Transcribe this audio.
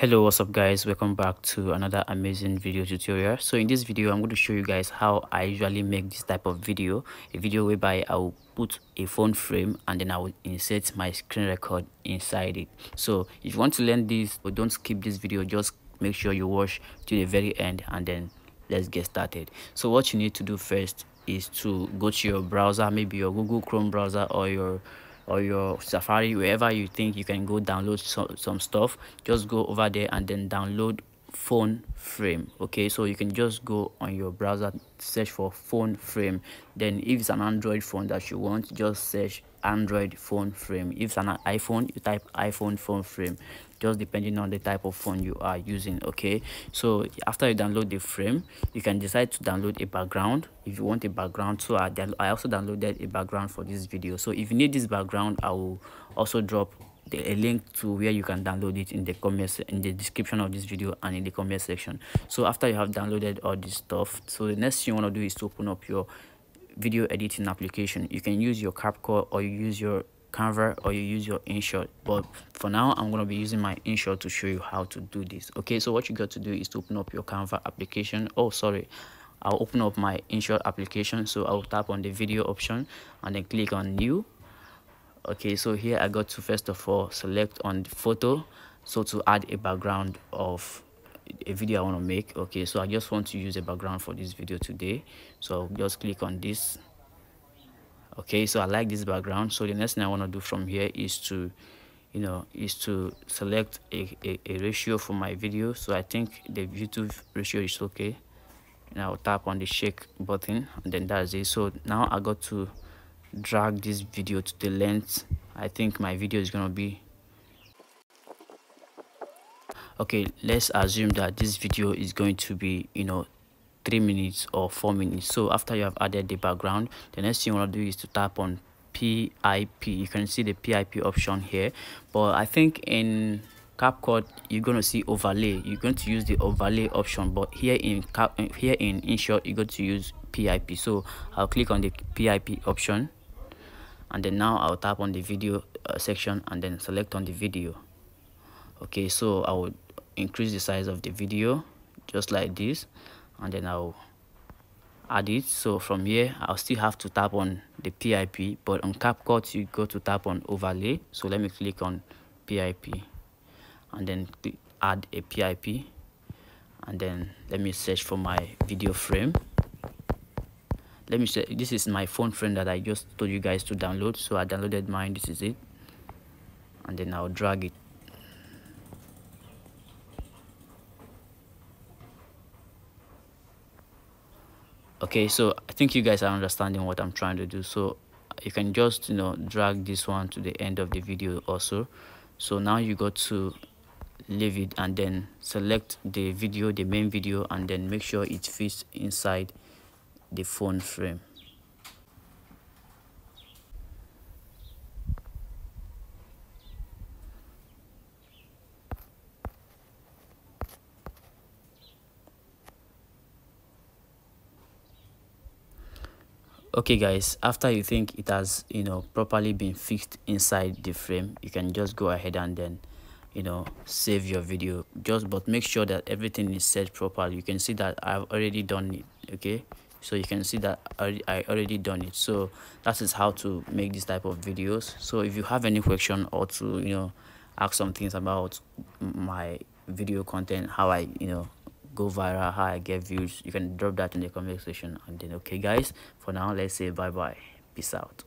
hello what's up guys? Welcome back to another amazing video tutorial. So in this video i'm going to show you guys how i usually make this type of video a video whereby i will put a phone frame and then i will insert my screen record inside it. So if you want to learn this or don't skip this video just make sure you watch to the very end and then let's get started. So what you need to do first is to go to your browser maybe your google chrome browser or your or your safari wherever you think you can go download some, some stuff just go over there and then download phone frame okay? So you can just go on your browser search for phone frame. Then if it's an android phone that you want just search android phone frame. If it's an iphone you type iphone phone frame just depending on the type of phone you are using okay? So after you download the frame you can decide to download a background if you want a background. So i, I also downloaded a background for this video. So if you need this background i will also drop the, a link to where you can download it in the comments in the description of this video and in the comment section. So after you have downloaded all this stuff so the next thing you want to do is to open up your video editing application. You can use your CapCut or you use your Canva or you use your InShot but for now I'm going to be using my InShot to show you how to do this okay? So what you got to do is to open up your Canva application. Oh sorry. I'll open up my InShot application. So I'll tap on the video option and then click on new okay so here I got to first of all select on the photo. So to add a background of a video I want to make. Okay so I just want to use a background for this video today. So just click on this. Okay so I like this background. So the next thing I want to do from here is to you know is to select a, a, a ratio for my video. So I think the YouTube ratio is okay. Now I'll tap on the shake button and then that's it. So now I got to drag this video to the length I think my video is gonna be okay let's assume that this video is going to be you know three minutes or four minutes so after you have added the background the next thing you want to do is to tap on pip you can see the pip option here but i think in CapCut, you're going to see overlay. You're going to use the overlay option, but here in Cap, here in InShot, you're going to use PIP. So I'll click on the PIP option and then now I'll tap on the video uh, section and then select on the video. Okay so I would increase the size of the video just like this and then I'll add it. So from here I'll still have to tap on the PIP but on CapCut you go to tap on overlay. So let me click on PIP and then add a PIP and then let me search for my video frame let me say this is my phone frame that i just told you guys to download. So i downloaded mine. This is it. And then i'll drag it. Okay so i think you guys are understanding what i'm trying to do. So you can just you know drag this one to the end of the video also. So now you got to leave it and then select the video the main video and then make sure it fits inside the phone frame. okay guys after you think it has you know properly been fixed inside the frame you can just go ahead and then you know save your video. Just but make sure that everything is set properly. You can see that i've already done it okay so you can see that I already done it. So that is how to make this type of videos. So if you have any question or to you know ask some things about my video content how I you know go viral how I get views you can drop that in the comment section. And then okay guys for now let's say bye bye peace out